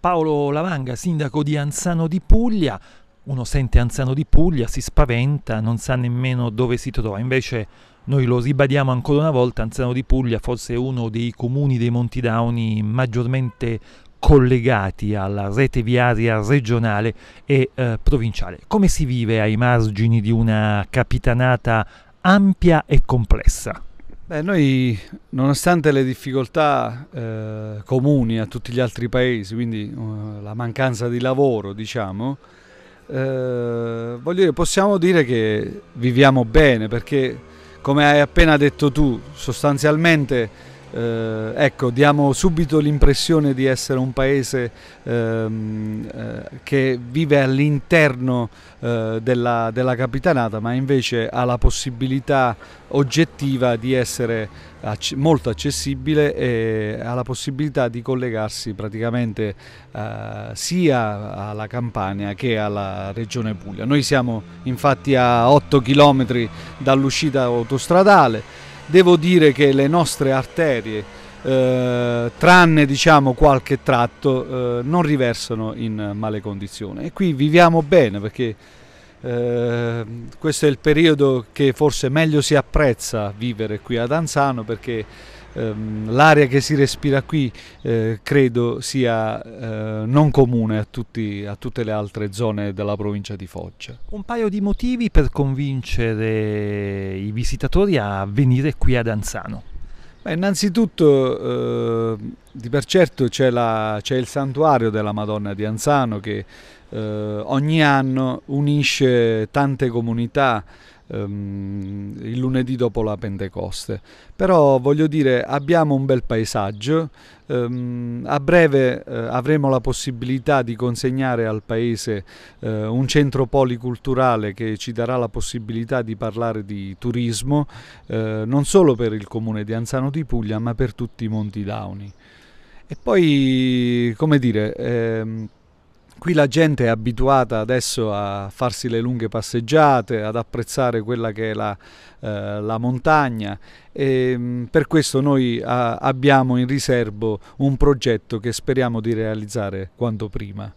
Paolo Lavanga, sindaco di Anzano di Puglia. Uno sente Anzano di Puglia, si spaventa, non sa nemmeno dove si trova. Invece noi lo ribadiamo ancora una volta, Anzano di Puglia forse è uno dei comuni dei Monti Dauni maggiormente collegati alla rete viaria regionale e eh, provinciale. Come si vive ai margini di una capitanata ampia e complessa? Beh, noi nonostante le difficoltà eh, comuni a tutti gli altri paesi, quindi uh, la mancanza di lavoro, diciamo, eh, dire, possiamo dire che viviamo bene perché, come hai appena detto tu, sostanzialmente eh, ecco, diamo subito l'impressione di essere un paese ehm, eh, che vive all'interno eh, della, della, capitanata, ma invece ha la possibilità oggettiva di essere ac molto accessibile e ha la possibilità di collegarsi praticamente eh, sia alla Campania che alla regione Puglia. Noi siamo infatti a 8 km dall'uscita autostradale devo dire che le nostre arterie, eh, tranne diciamo qualche tratto, eh, non riversano in male condizione. E qui viviamo bene perché eh, questo è il periodo che forse meglio si apprezza vivere qui ad Anzano perché ehm, l'aria che si respira qui eh, credo sia eh, non comune a, tutti, a, tutte le altre zone della provincia di Foggia. Un paio di motivi per convincere i visitatori a venire qui ad Anzano. Beh, innanzitutto eh, di per certo c'è, il santuario della Madonna di Anzano che eh, ogni anno unisce tante comunità um, il lunedì dopo la Pentecoste. Però voglio dire, abbiamo un bel paesaggio, um, a breve uh, avremo la possibilità di consegnare al paese uh, un centro policulturale che ci darà la possibilità di parlare di turismo, uh, non solo per il comune di Anzano di Puglia, ma per tutti i Monti Dauni. E poi, come dire, ehm, Qui la gente è abituata adesso a farsi le lunghe passeggiate, ad apprezzare quella che è la, eh, la montagna e mm, per questo noi a, abbiamo in riservo un progetto che speriamo di realizzare quanto prima.